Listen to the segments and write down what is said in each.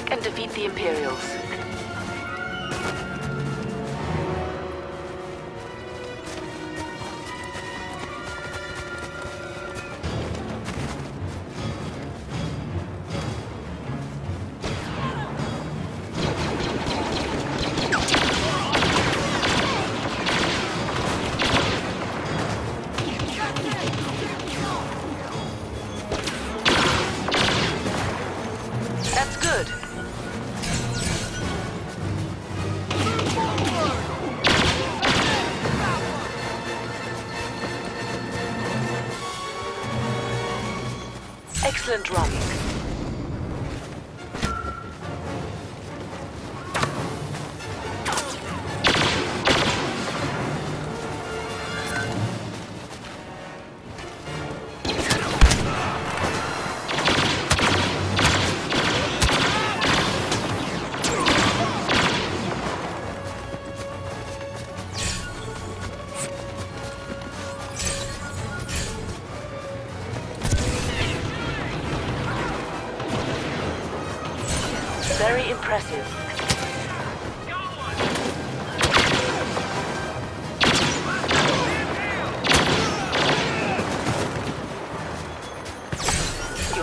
Attack and defeat the Imperials.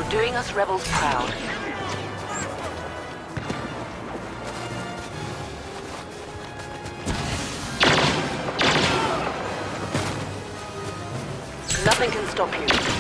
Doing us rebels proud. Nothing can stop you.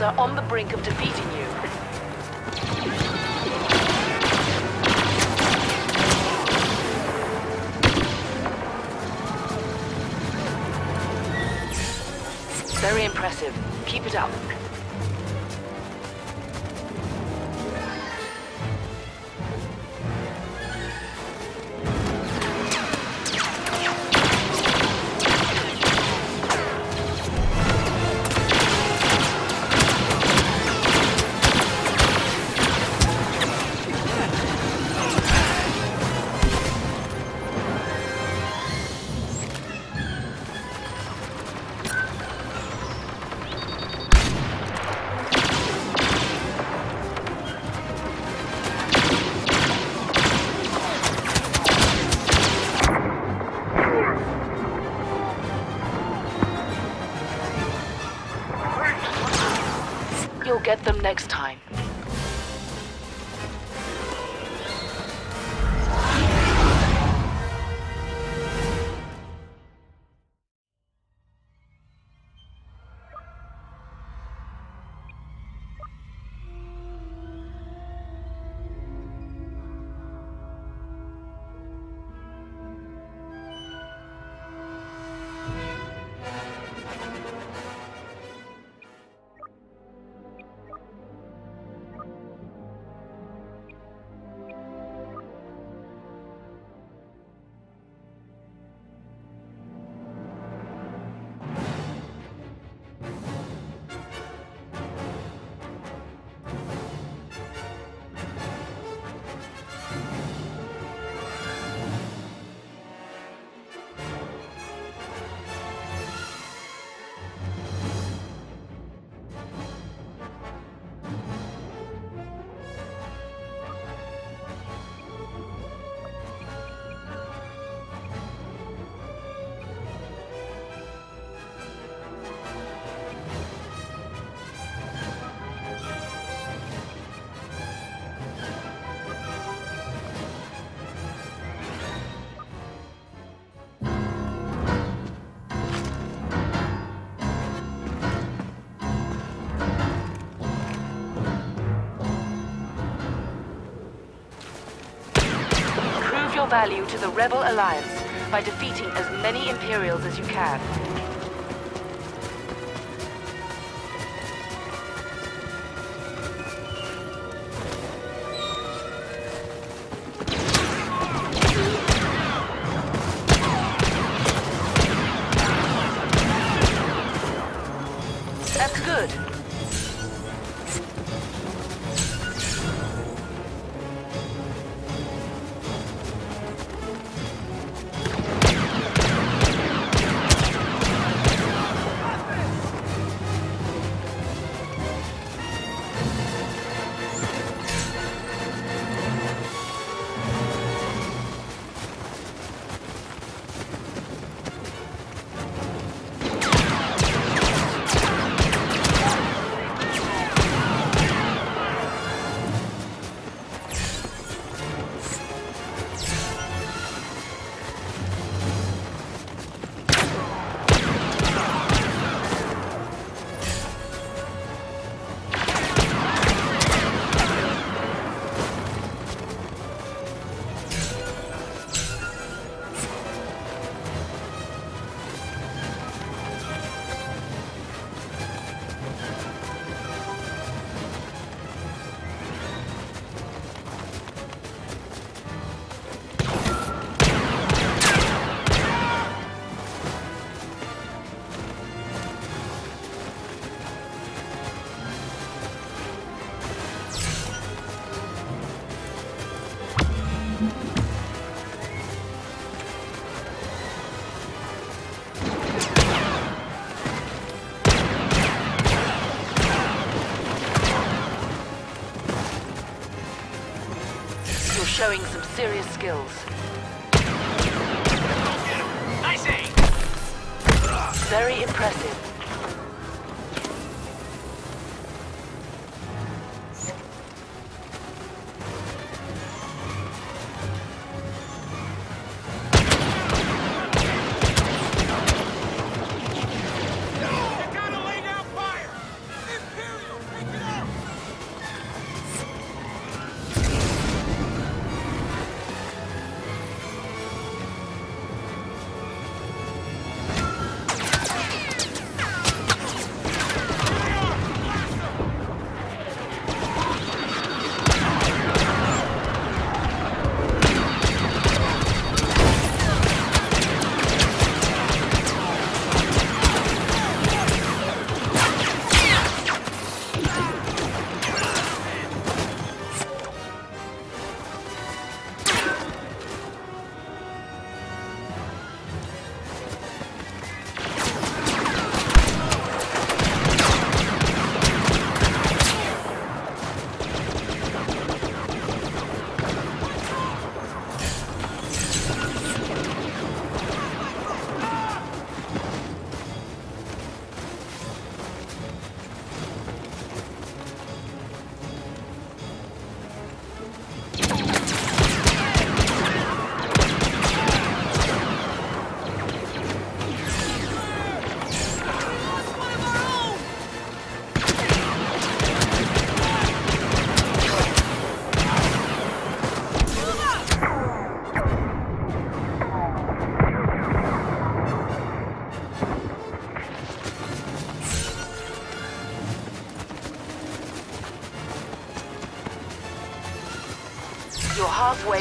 Are on the brink of defeating you. Very impressive. Keep it up. Value to the Rebel Alliance by defeating as many Imperials as you can. Serious skills.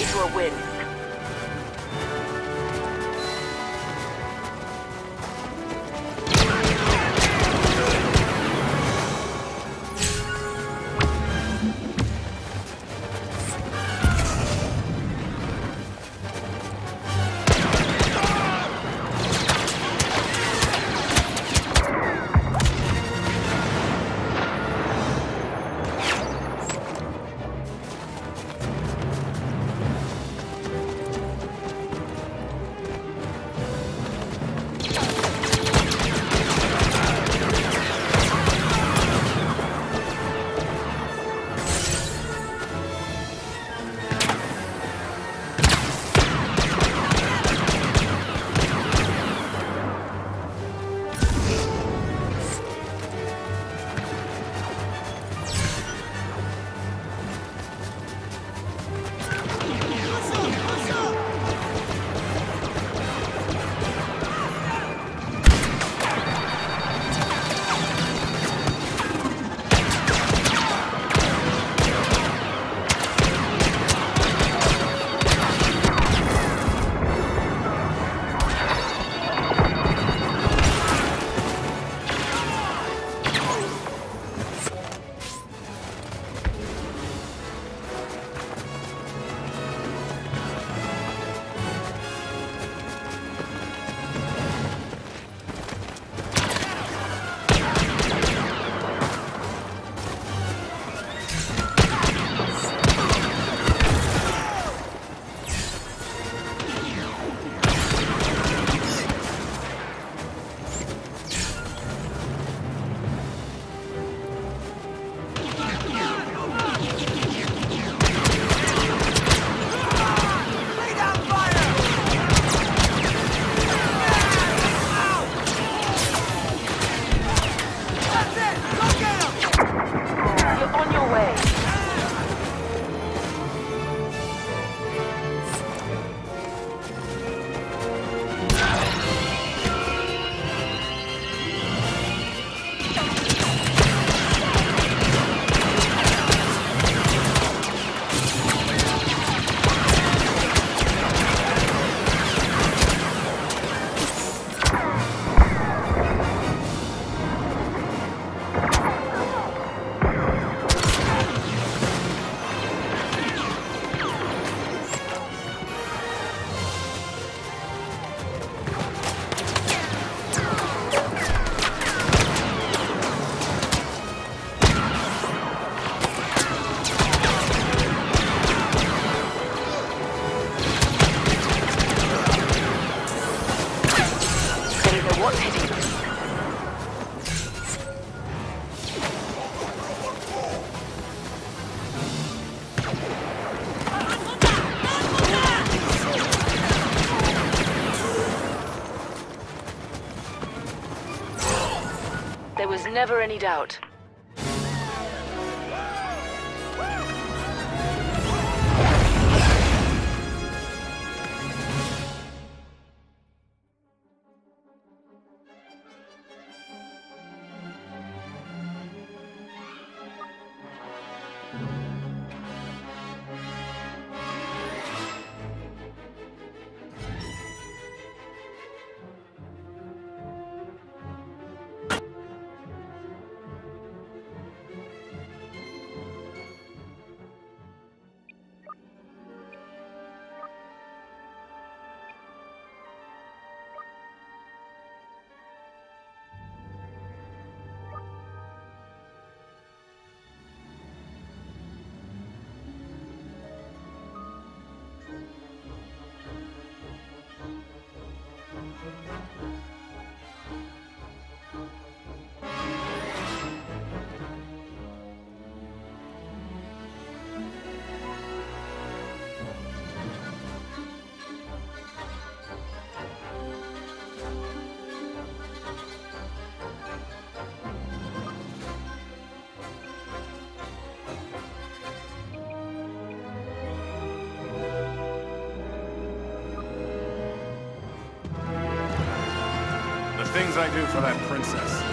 To a win. Never any doubt. I do for that princess.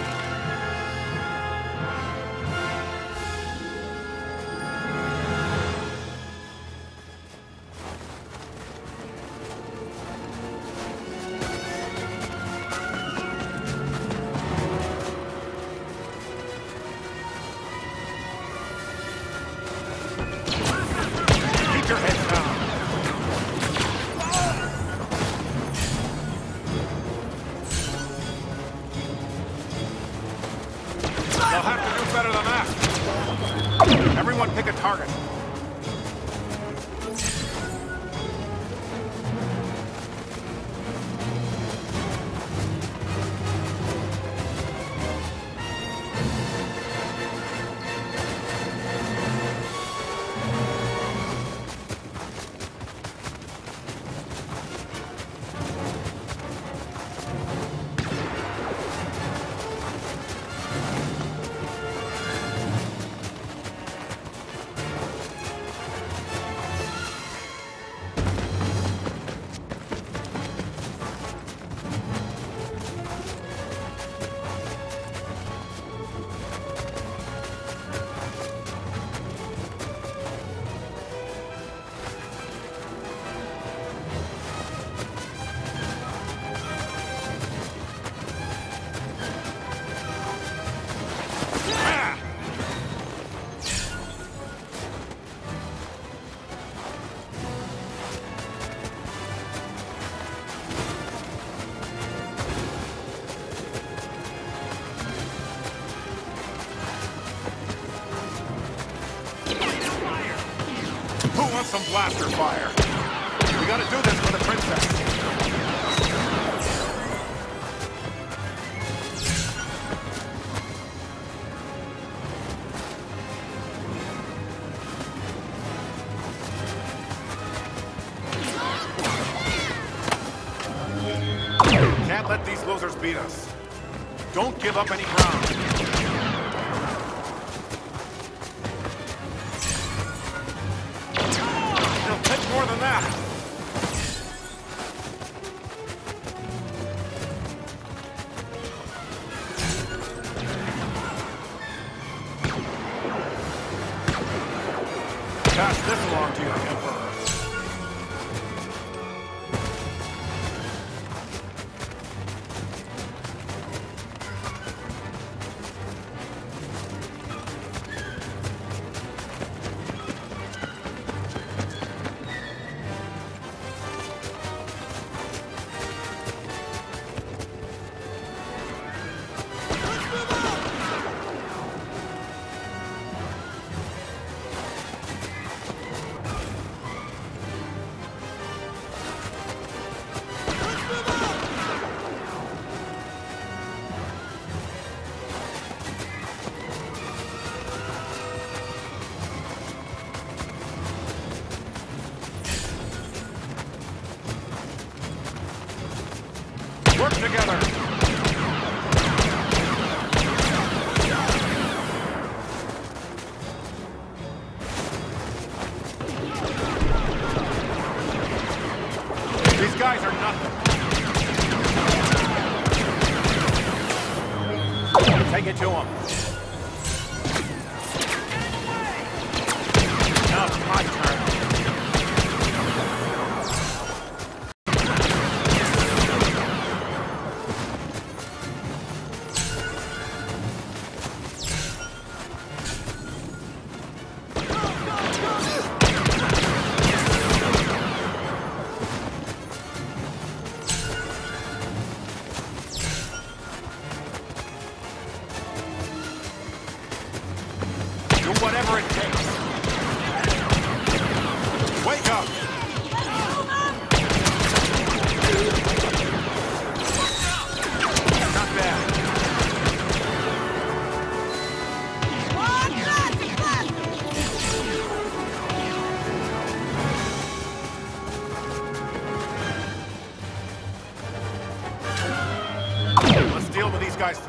Blaster fire.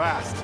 Fast.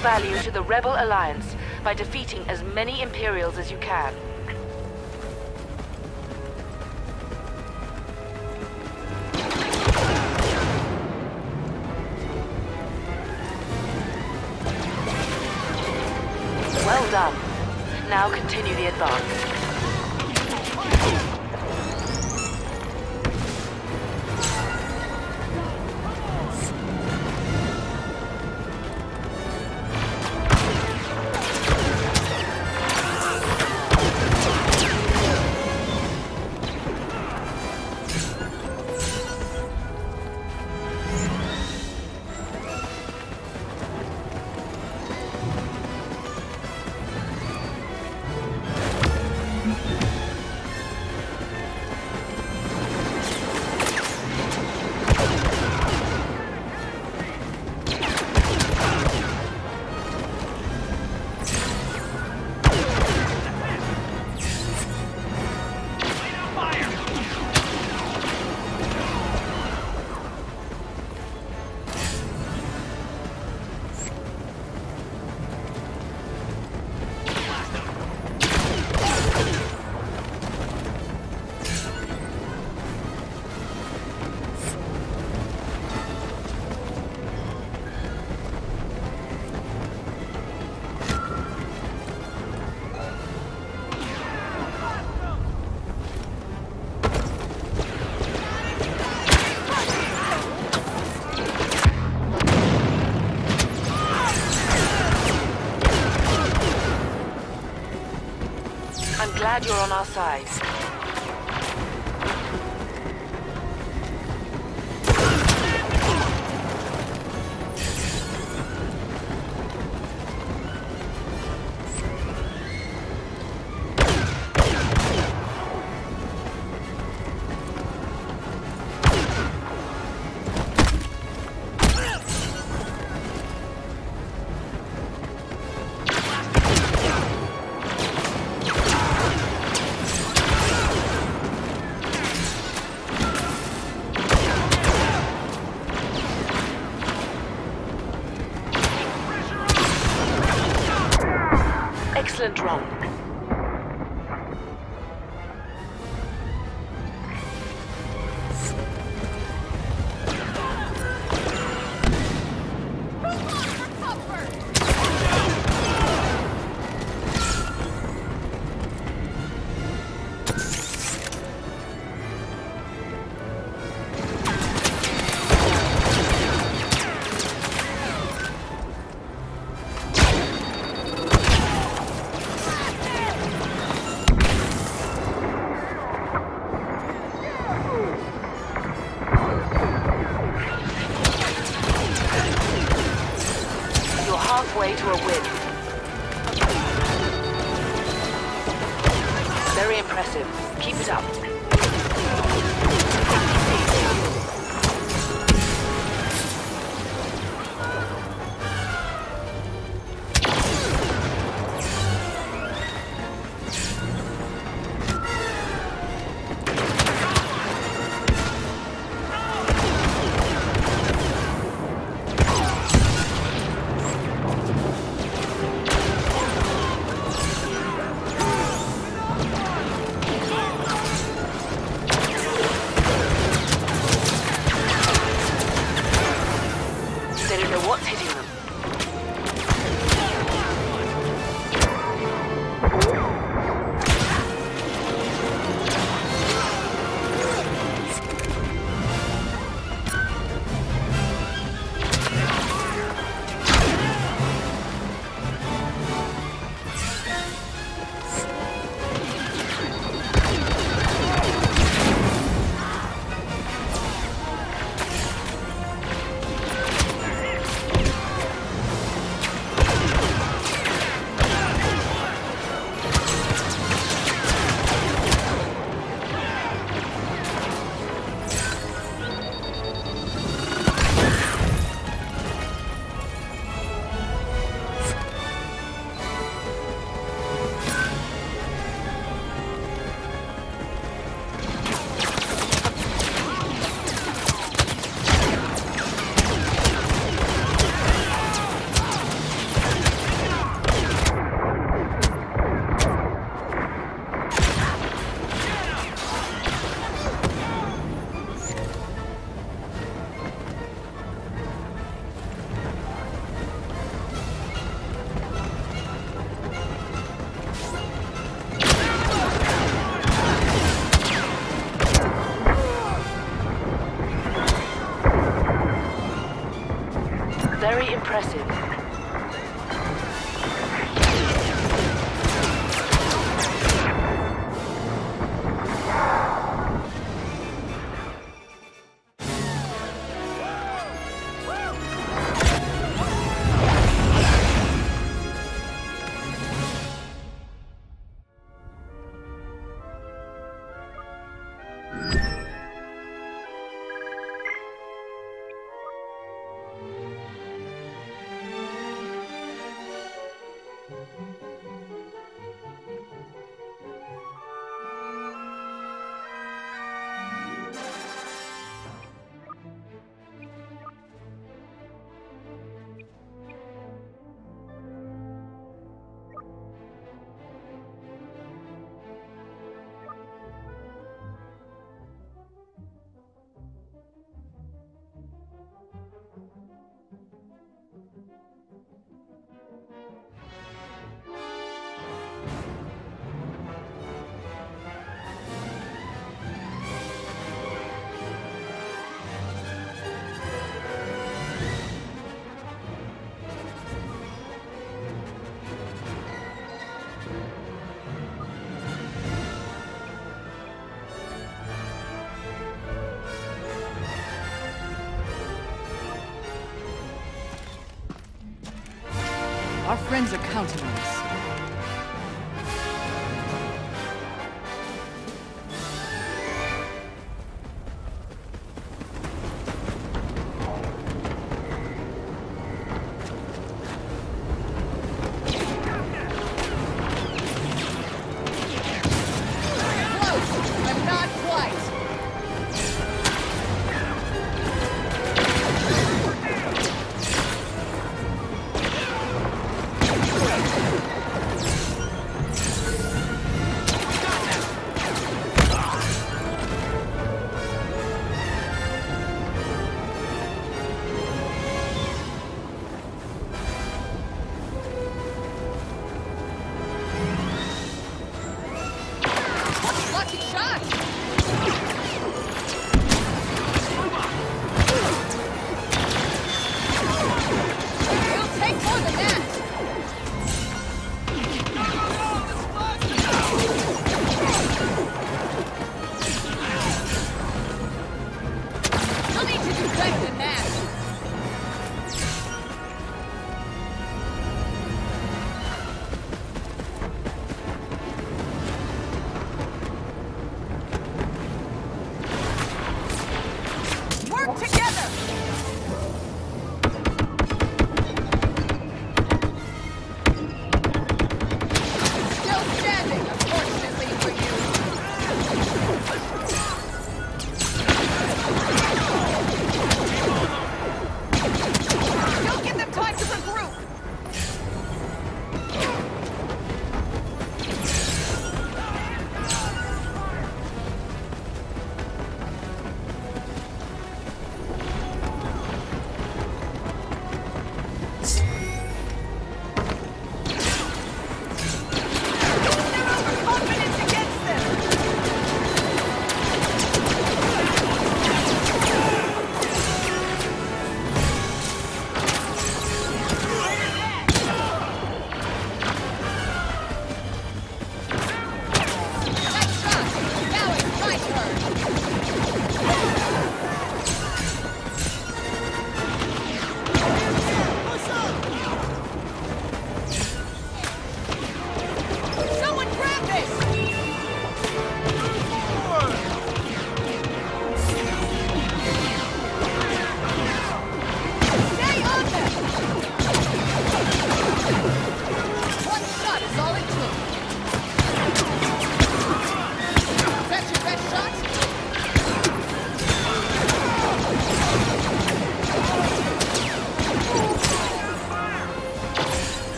Value to the Rebel Alliance by defeating as many Imperials as you can. Well done. Now continue the advance. Glad you're on our side.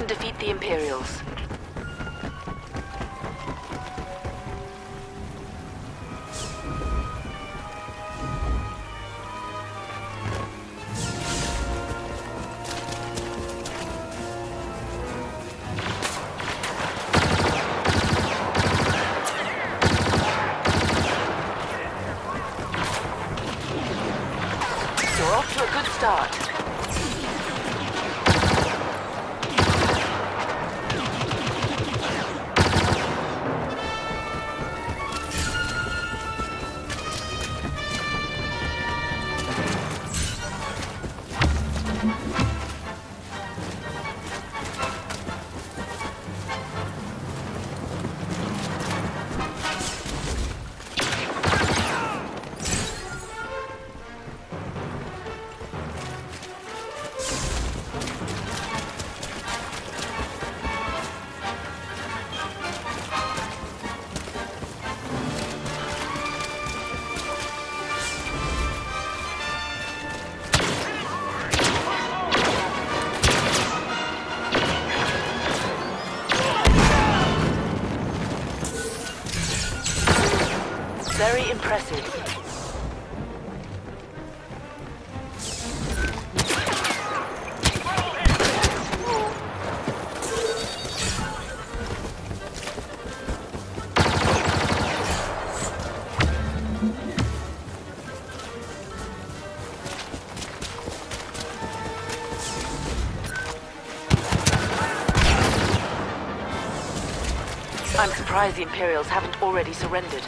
And defeat the Imperials. The Imperials haven't already surrendered.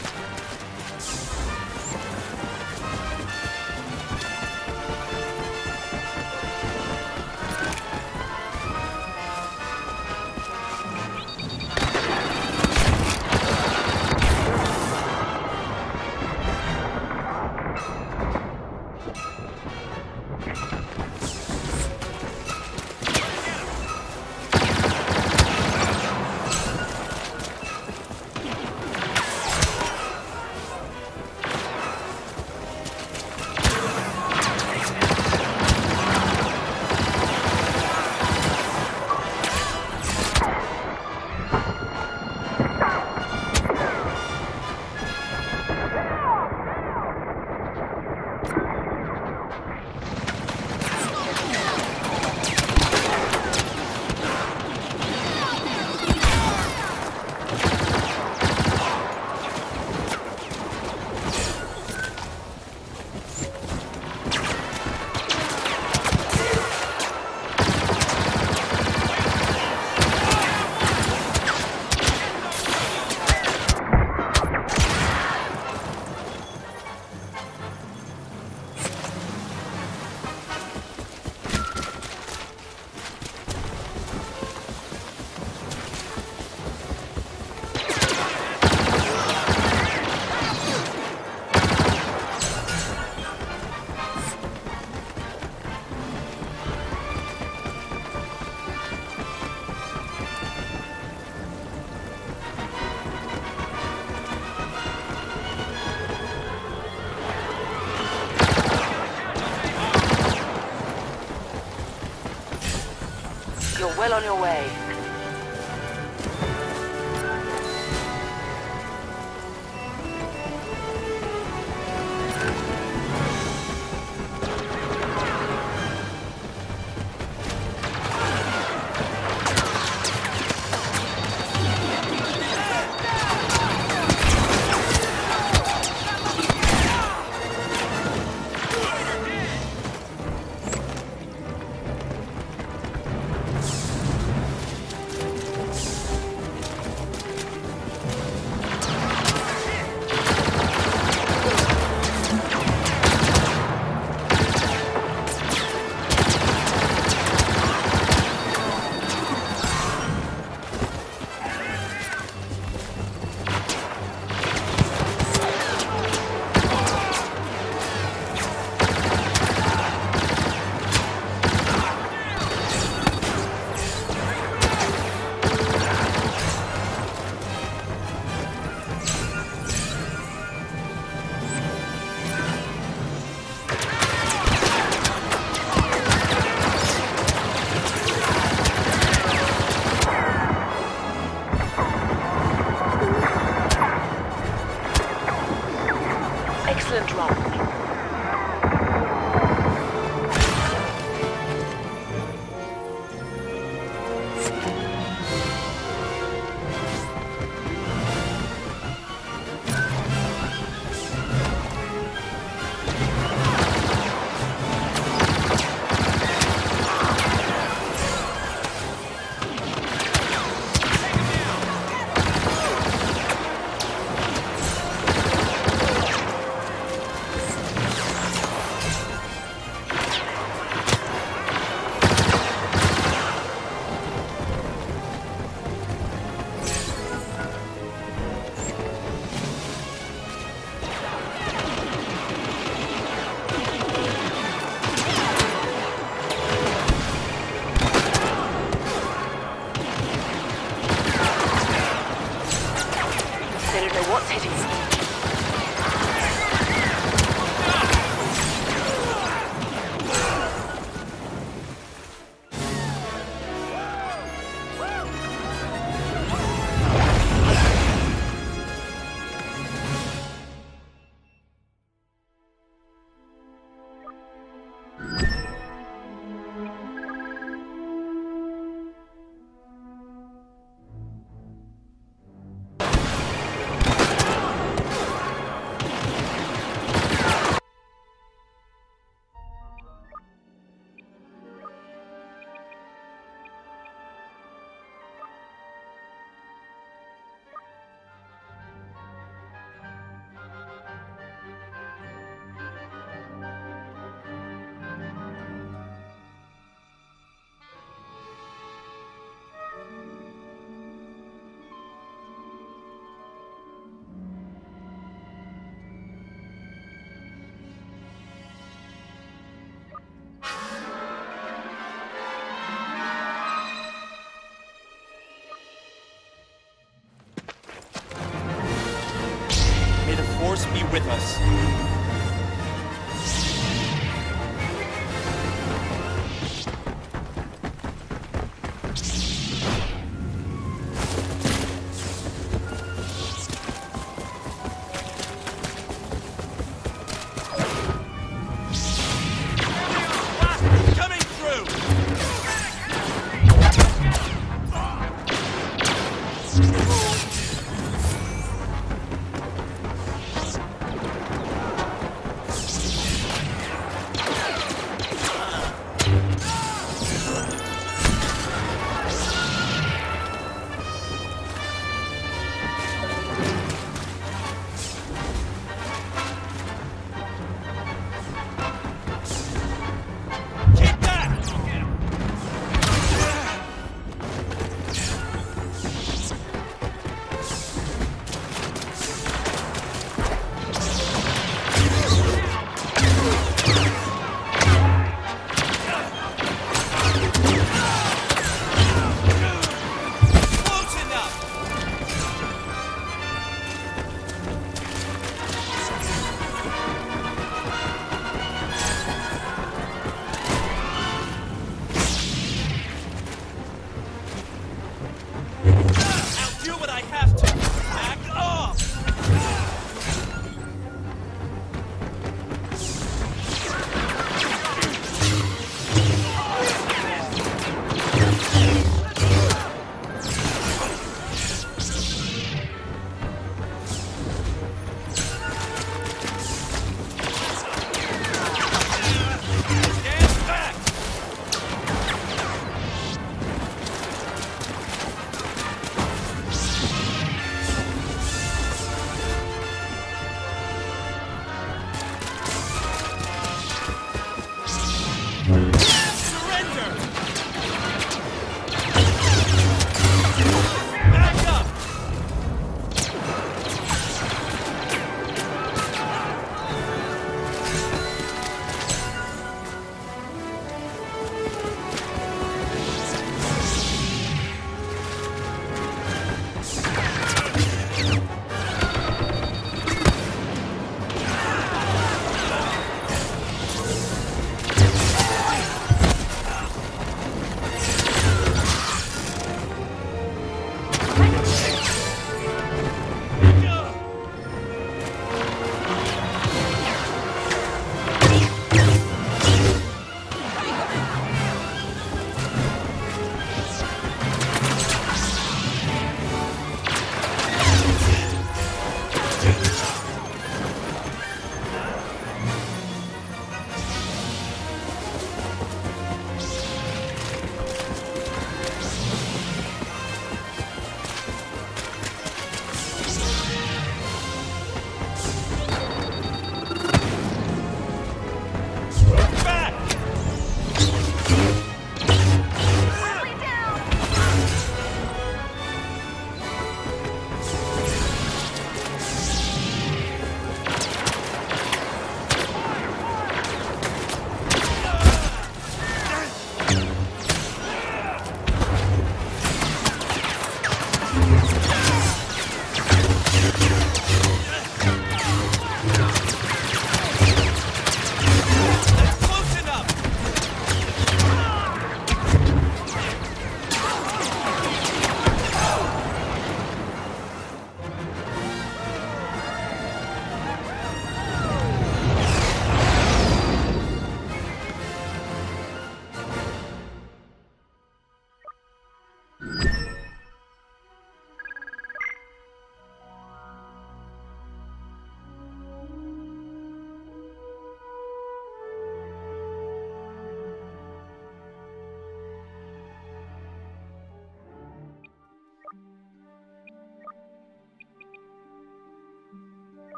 Well on your way. With us.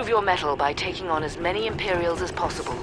Prove your mettle by taking on as many Imperials as possible.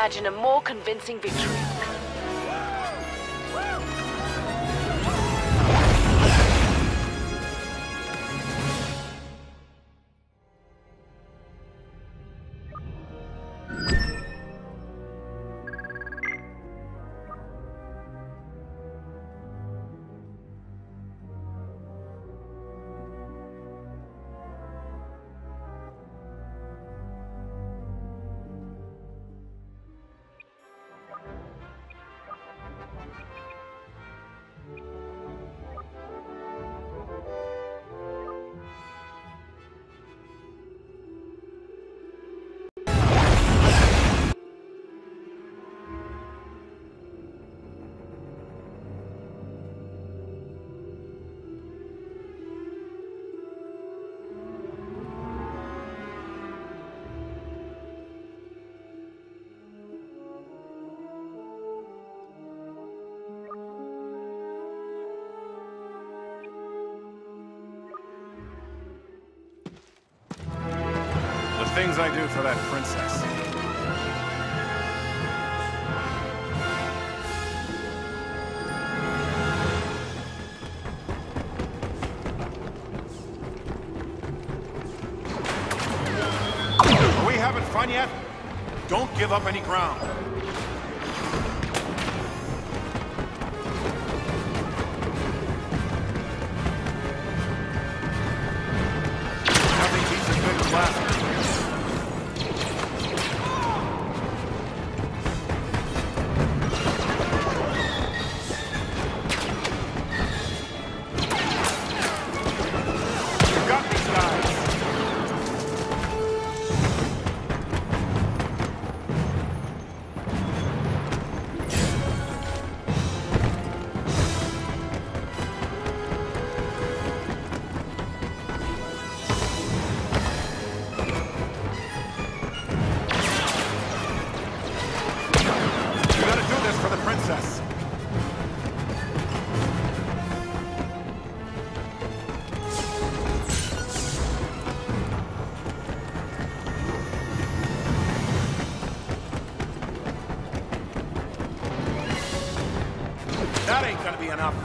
Imagine a more convincing victory. Enough.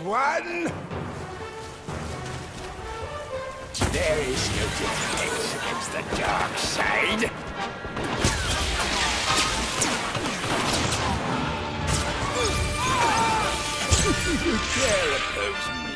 one? There is no defense against the dark side. you dare oppose me?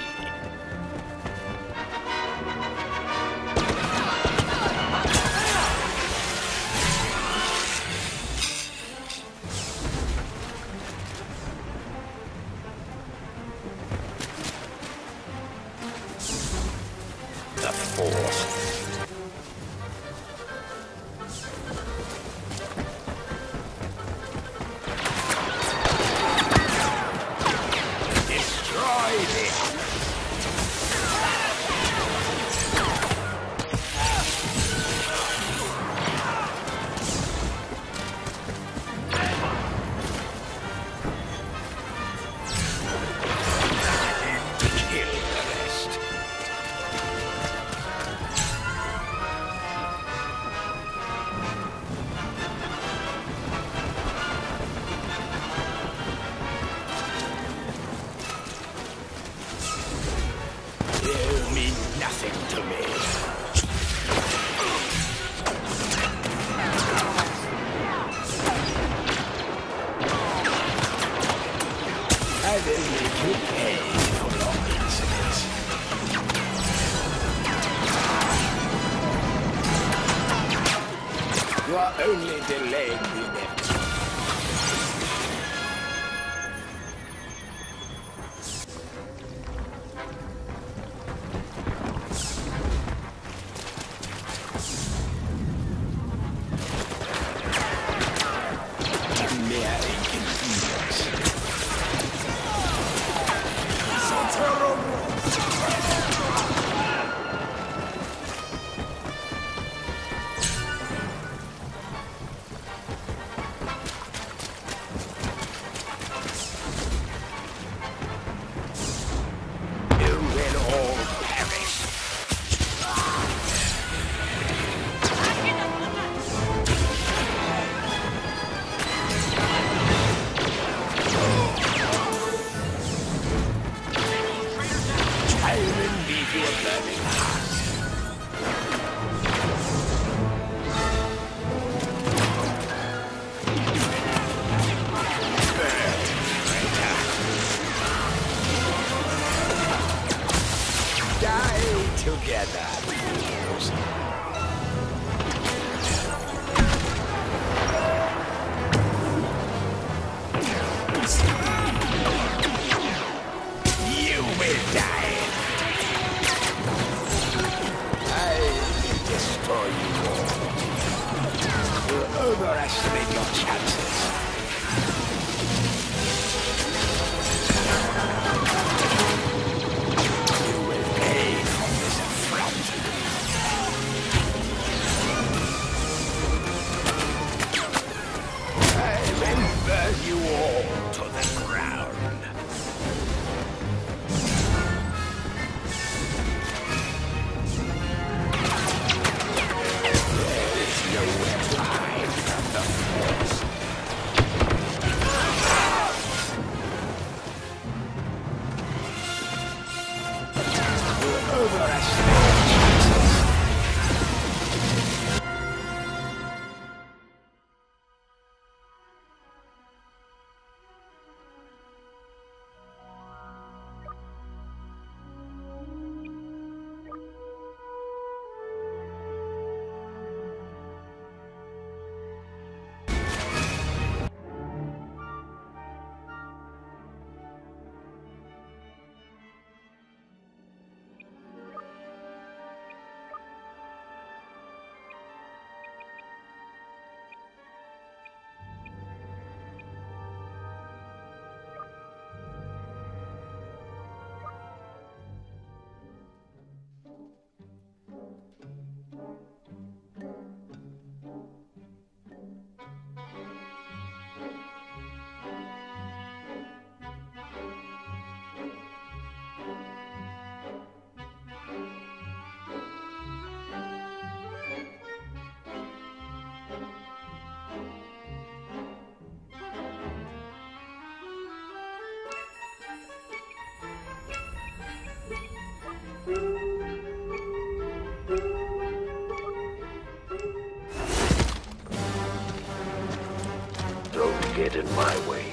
Get in my way.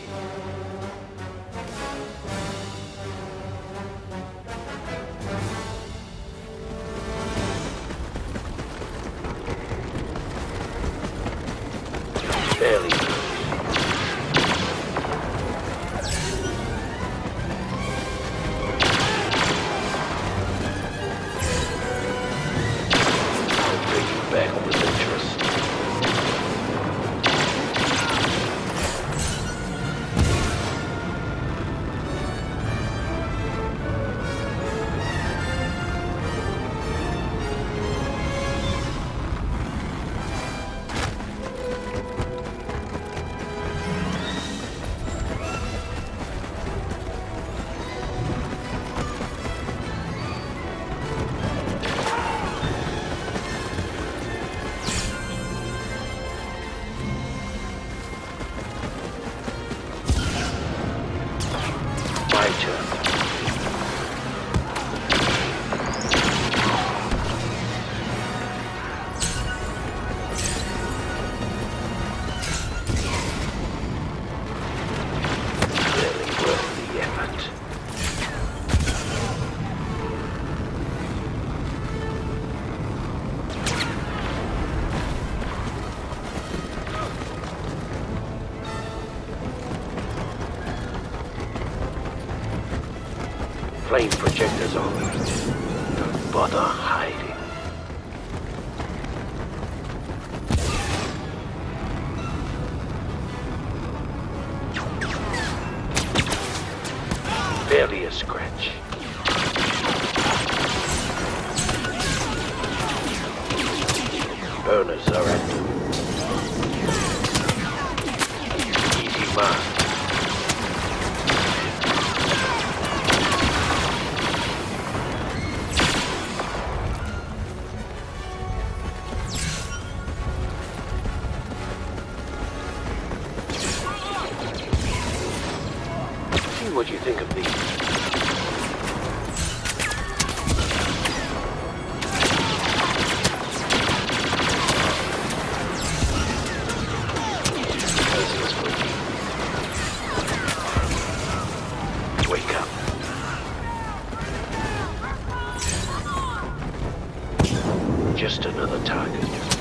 just another target.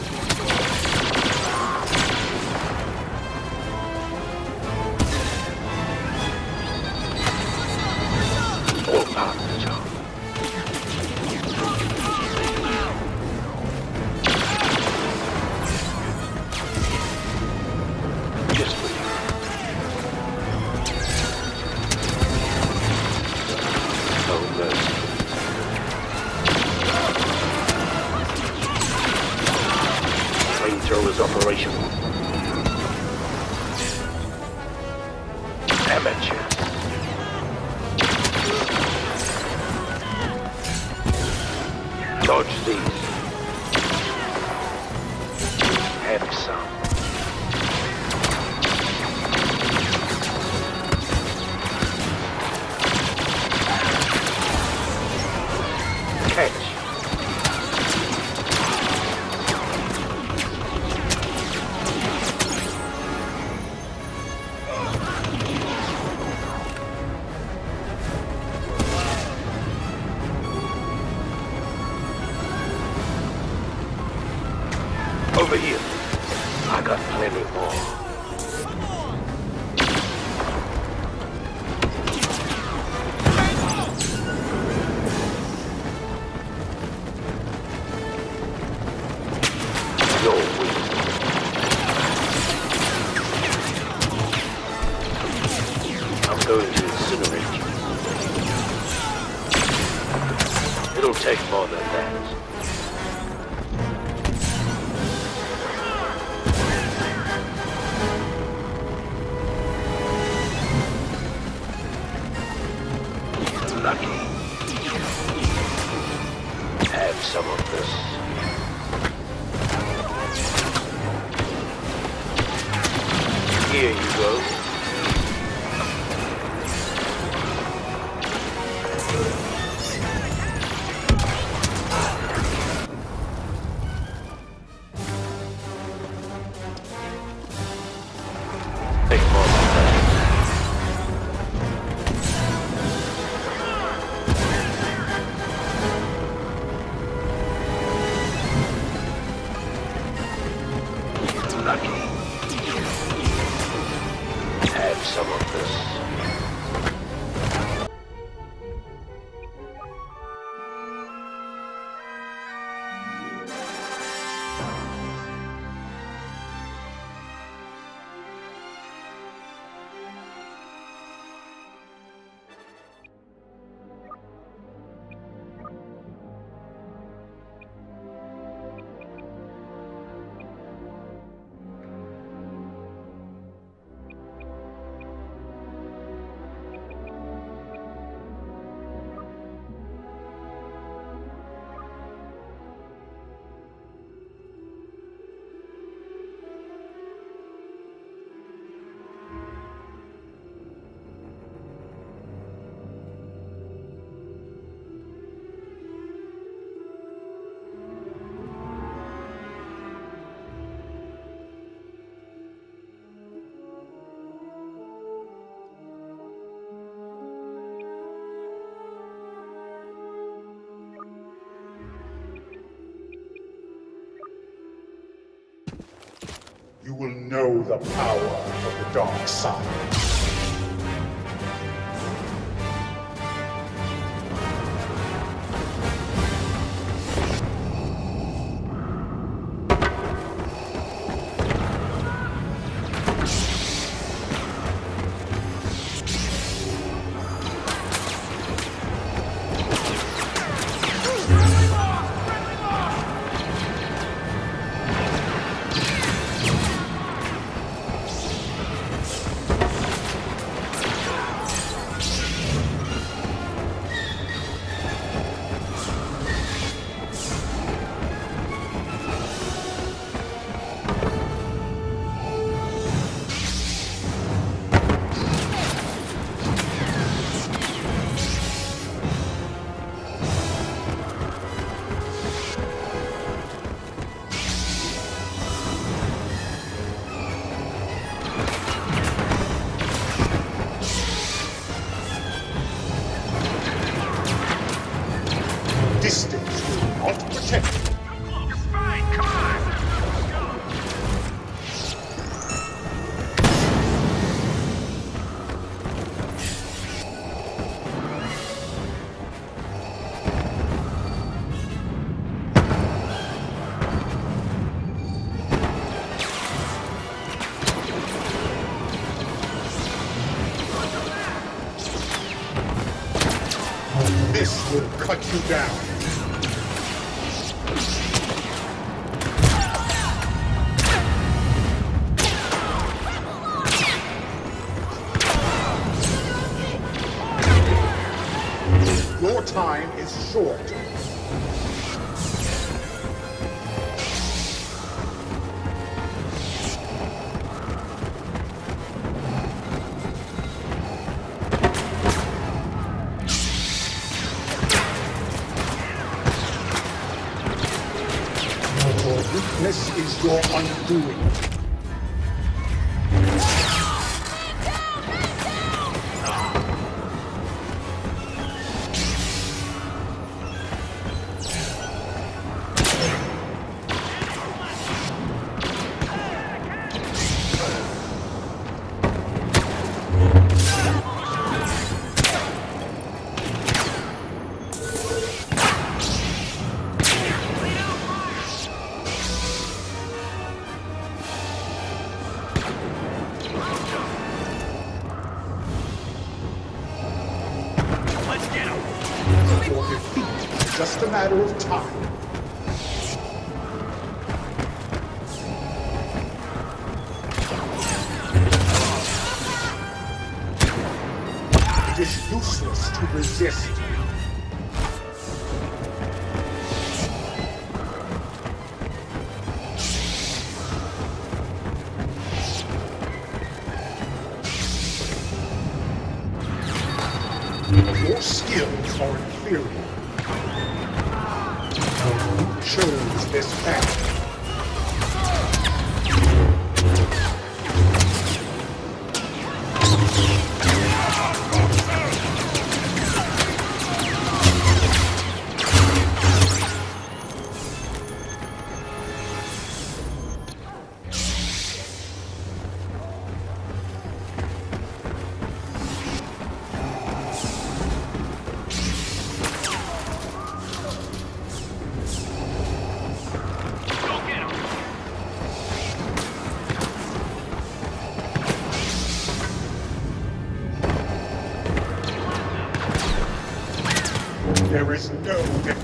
the power of the dark side. You down.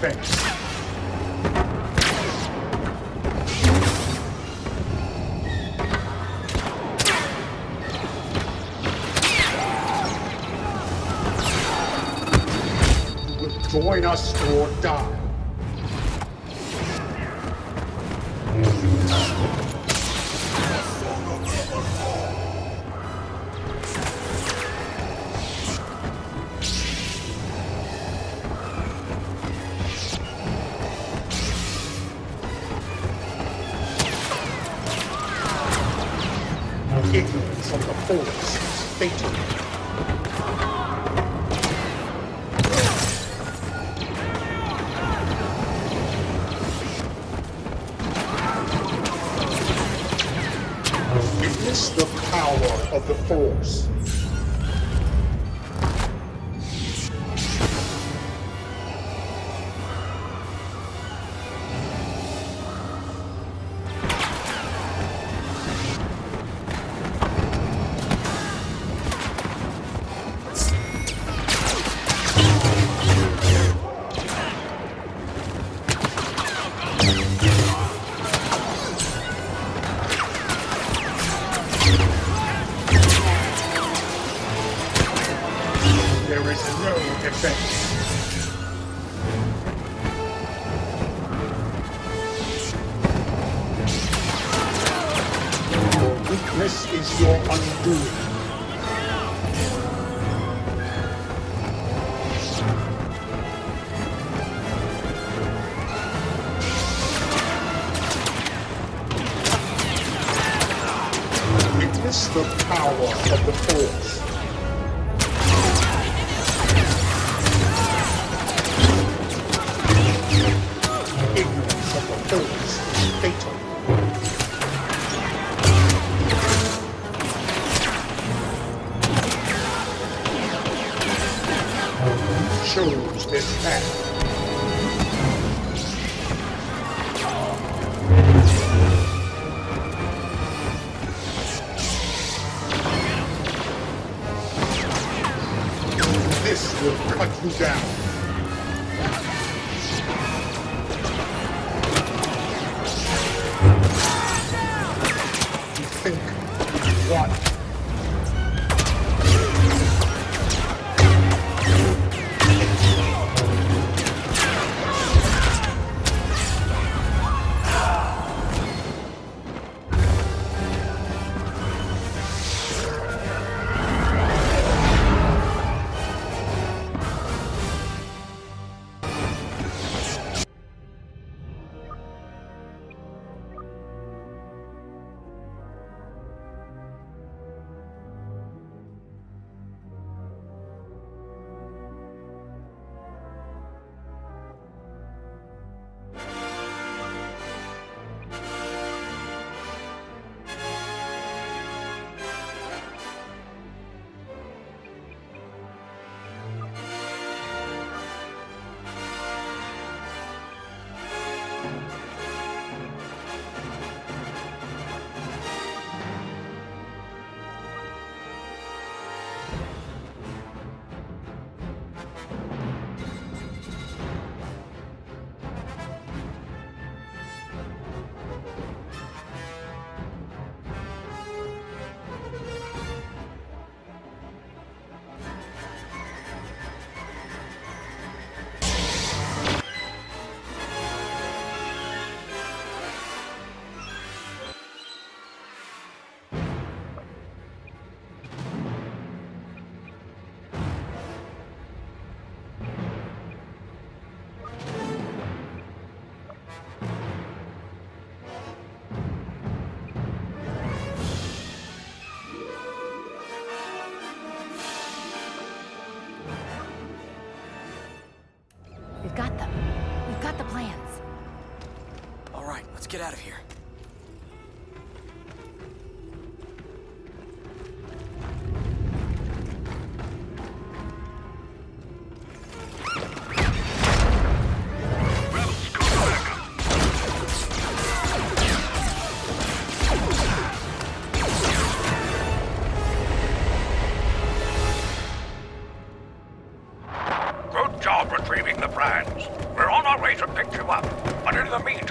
Will join us or die.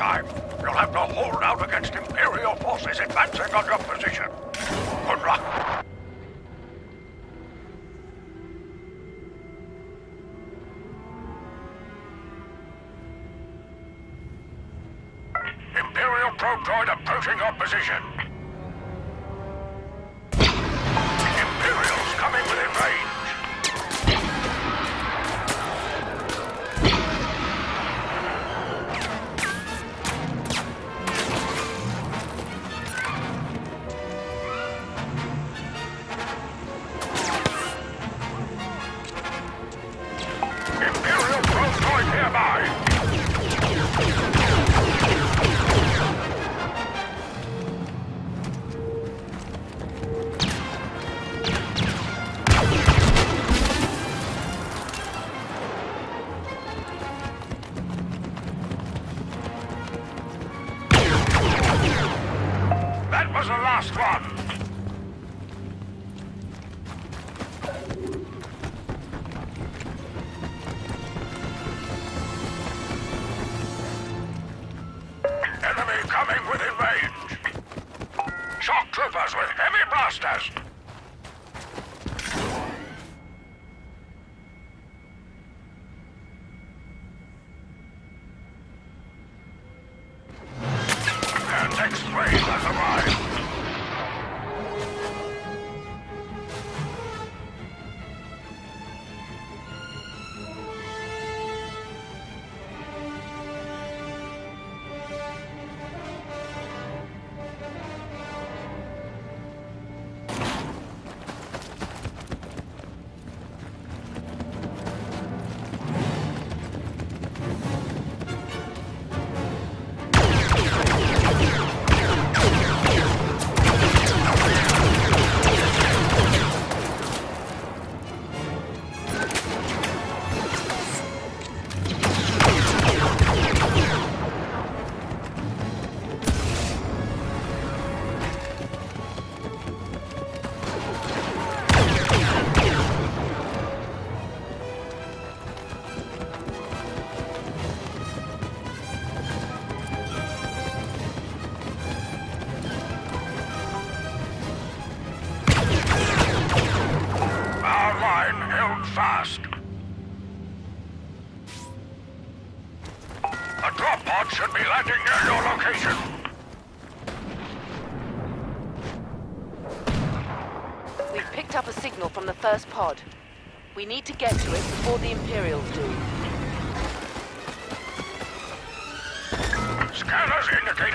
time. You'll have to hold out against Imperial forces advancing on your We need to get to it before the Imperials do. Scanners indicate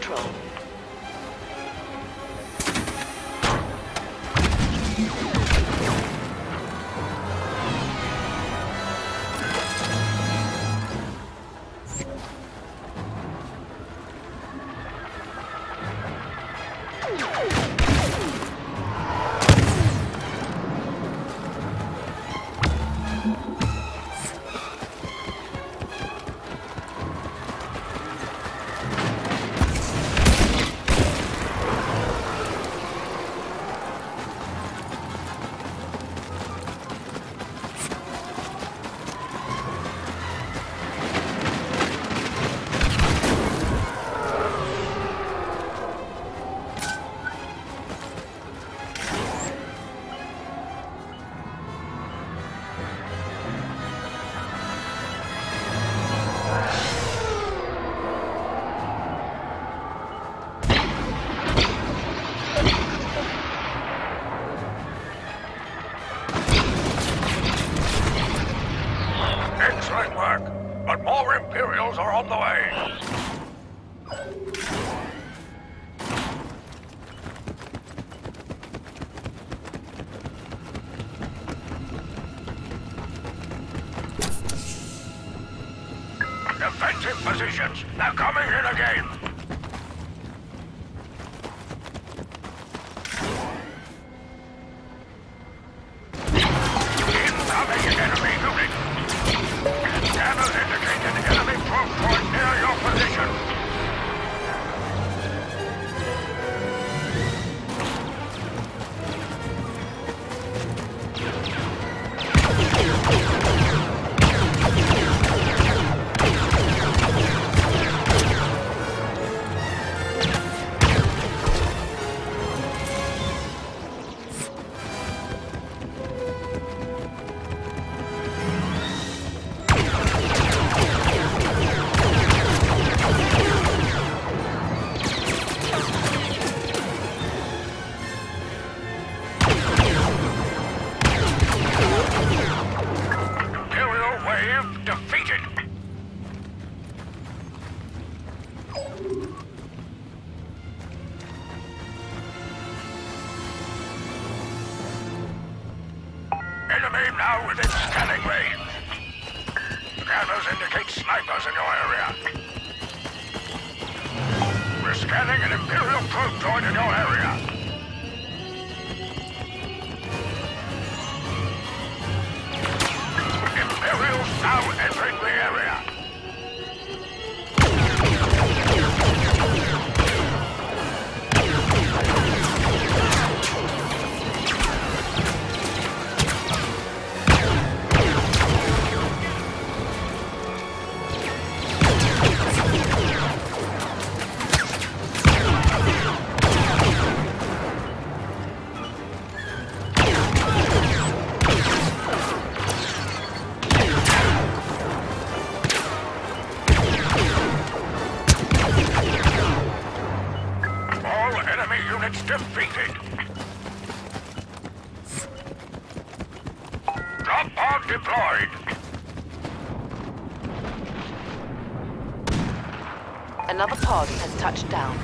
control. aim now its scanning range. The cameras indicate snipers in your area. We're scanning an Imperial probe droid in your area. Imperials now entering the Touchdown.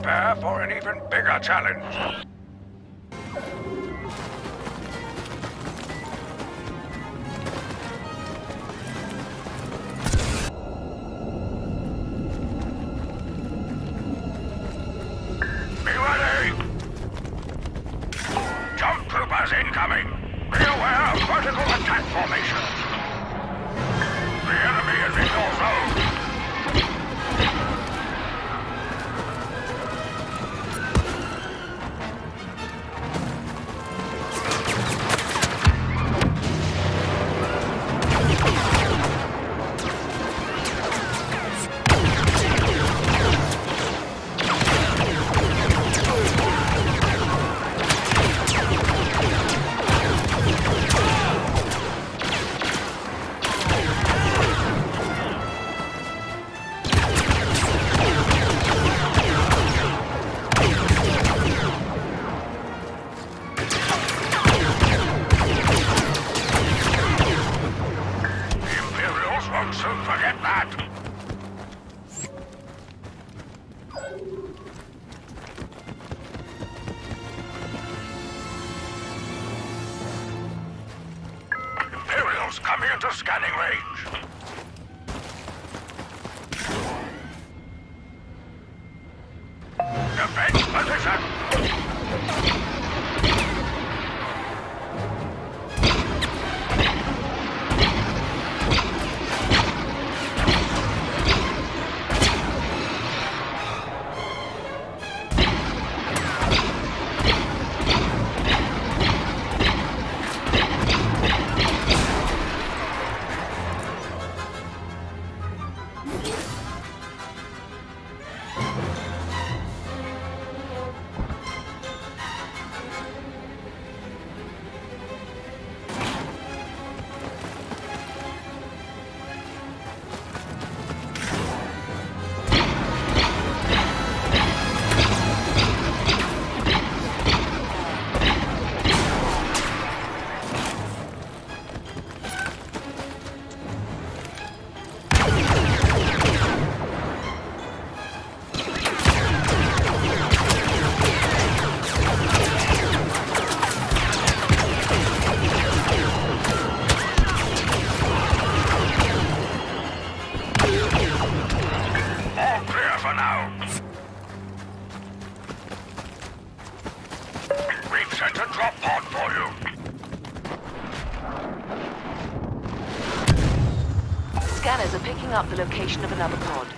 Prepare for an even bigger challenge. Location of another pod.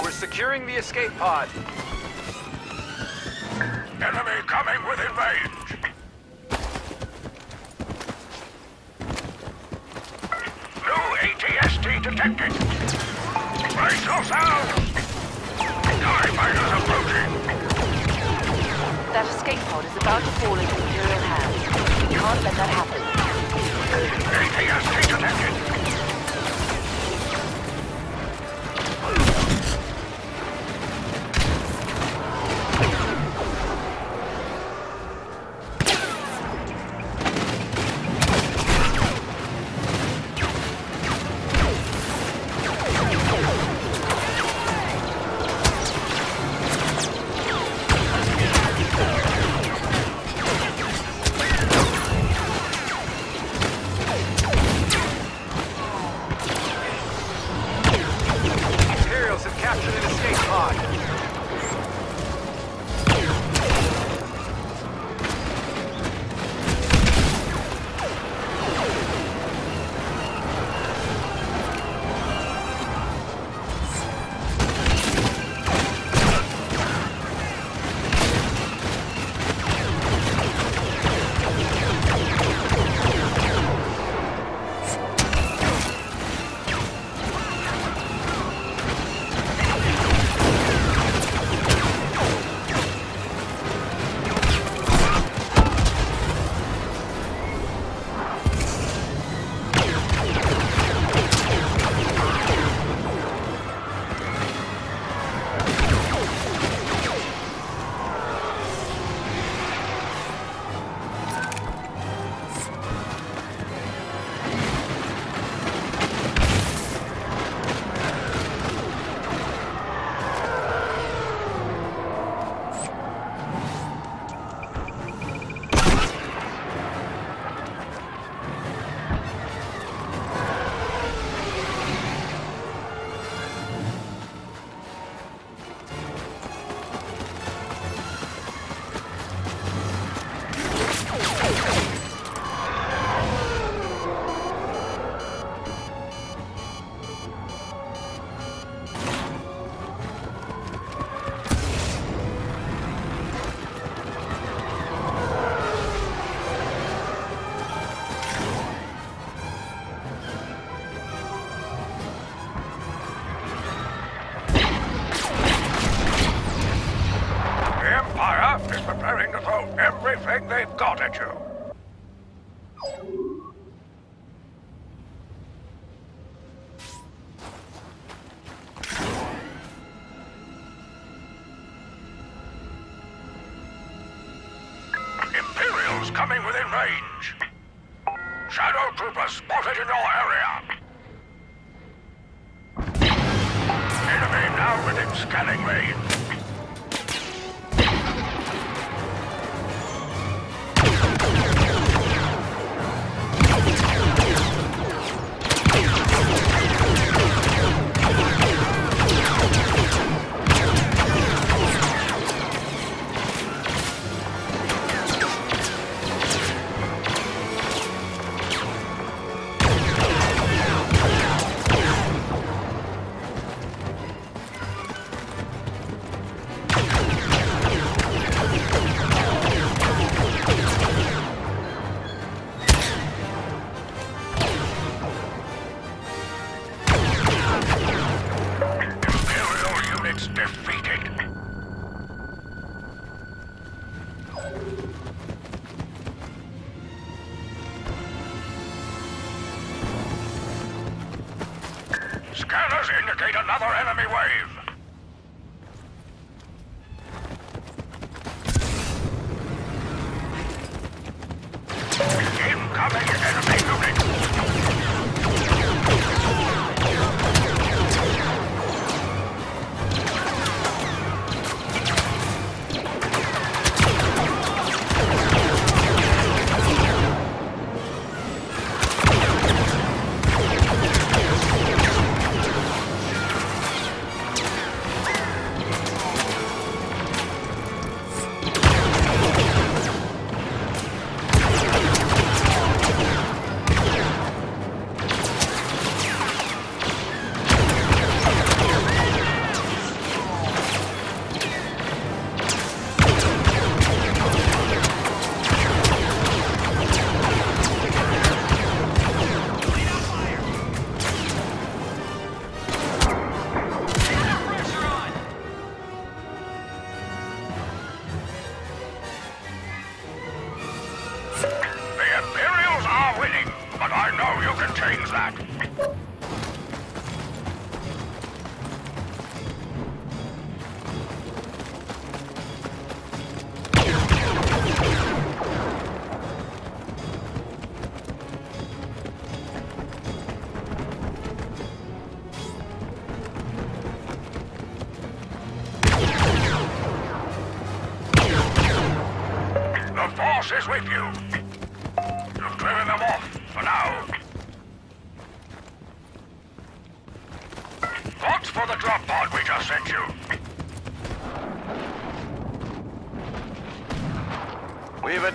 We're securing the escape pod.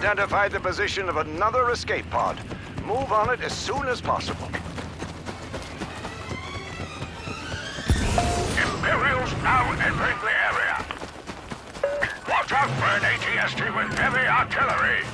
identified the position of another escape pod. Move on it as soon as possible. Imperials now entering the area. Watch out for an ATST with heavy artillery!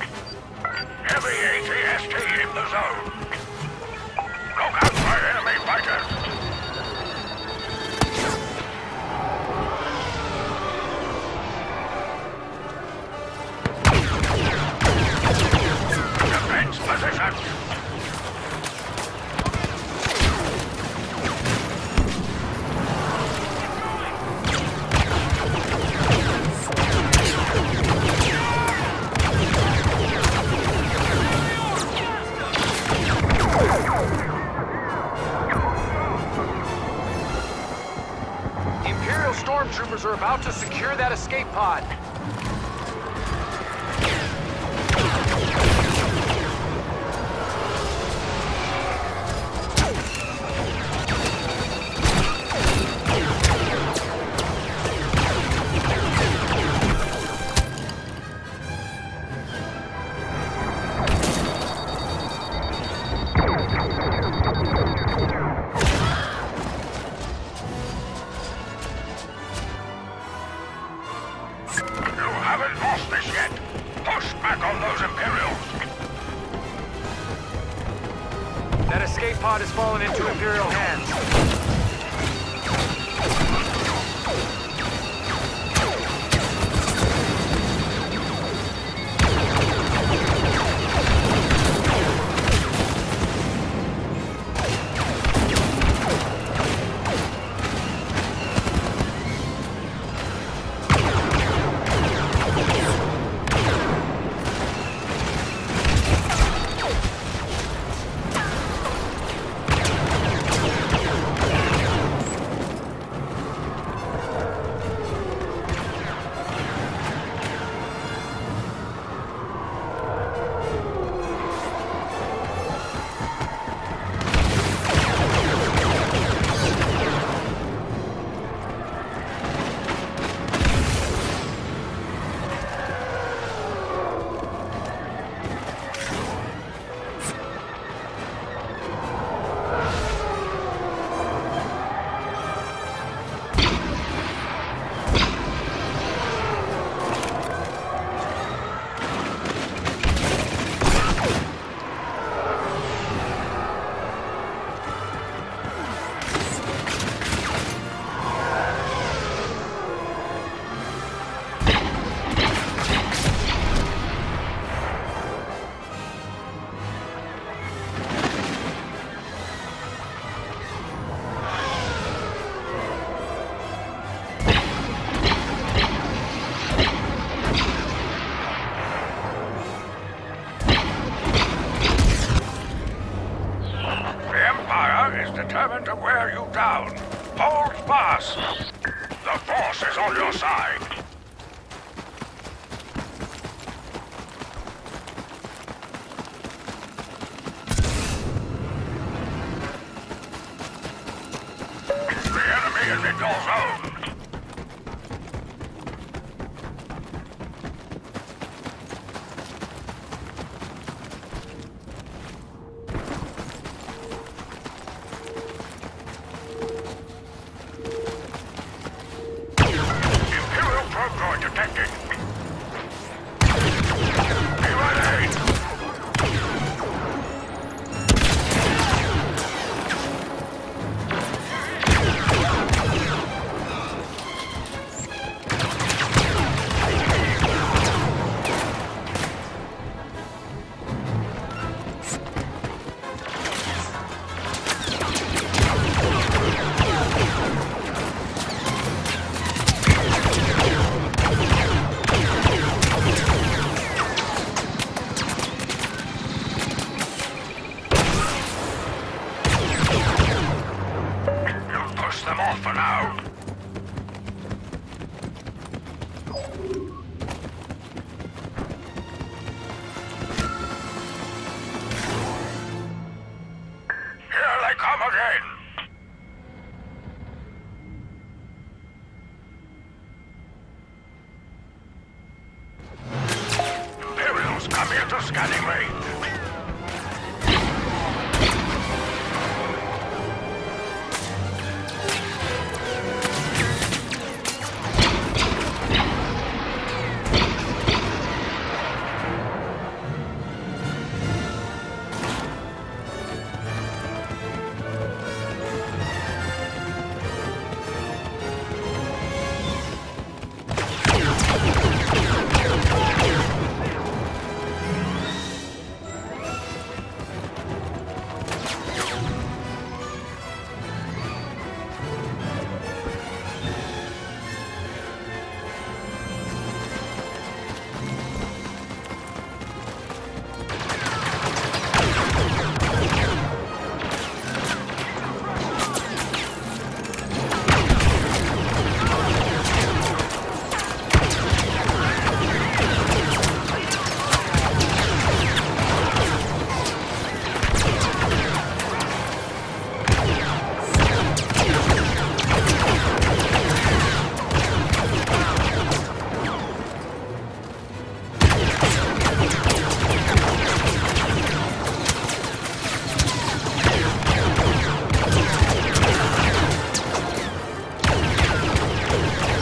Another